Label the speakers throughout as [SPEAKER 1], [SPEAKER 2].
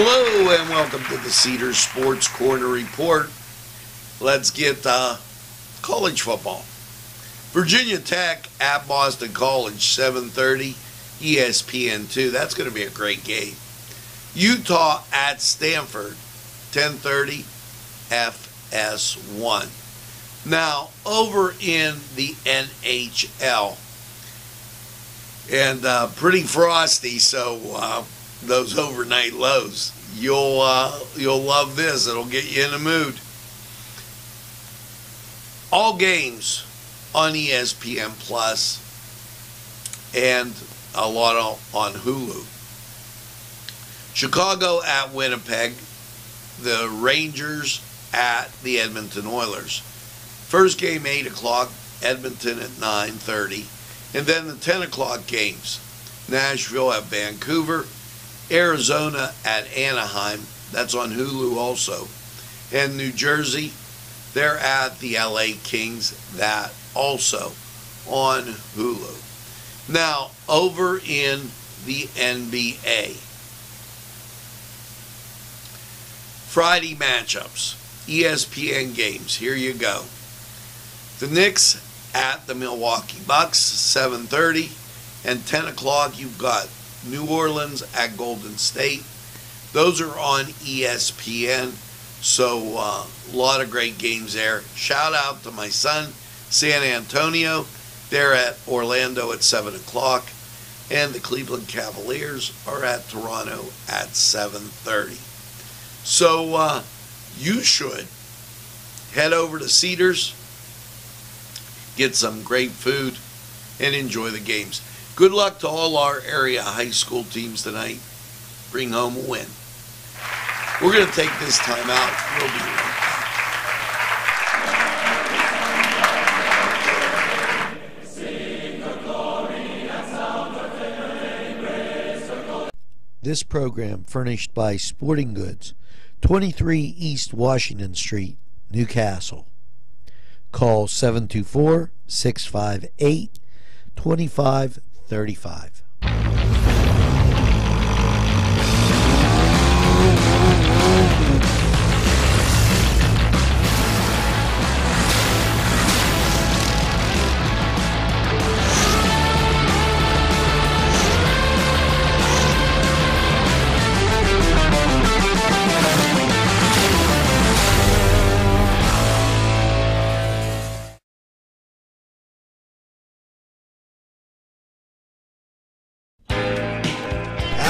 [SPEAKER 1] Hello and welcome to the Cedar Sports Corner Report. Let's get uh, college football. Virginia Tech at Boston College, 7:30, ESPN2. That's going to be a great game. Utah at Stanford, 10:30, FS1. Now over in the NHL, and uh, pretty frosty, so. Uh, those overnight lows. You'll uh, you'll love this. It'll get you in the mood. All games on ESPN Plus and a lot on Hulu. Chicago at Winnipeg, the Rangers at the Edmonton Oilers. First game eight o'clock, Edmonton at nine thirty, and then the ten o'clock games. Nashville at Vancouver, Arizona at Anaheim. That's on Hulu also. And New Jersey, they're at the LA Kings. That also on Hulu. Now, over in the NBA. Friday matchups, ESPN games. Here you go. The Knicks at the Milwaukee Bucks, 7:30, and 10 o'clock. You've got New Orleans at Golden State. Those are on ESPN. So a uh, lot of great games there. Shout out to my son, San Antonio. They're at Orlando at 7 o'clock. And the Cleveland Cavaliers are at Toronto at 7.30. So uh, you should head over to Cedars, get some great food, and enjoy the games. Good luck to all our area high school teams tonight. Bring home a win. We're going to take this time out. We'll be
[SPEAKER 2] right. This program furnished by Sporting Goods, 23 East Washington Street, Newcastle. Call 724 658 25 35.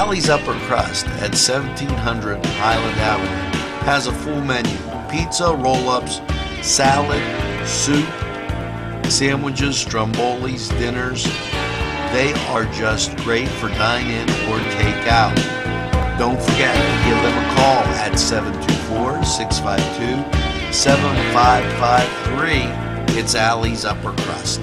[SPEAKER 1] Allie's Upper Crust at 1700 Highland Avenue has a full menu pizza, roll ups, salad, soup, sandwiches, strombolis, dinners. They are just great for dine in or take out. Don't forget to give them a call at 724 652 7553. It's Allie's Upper Crust.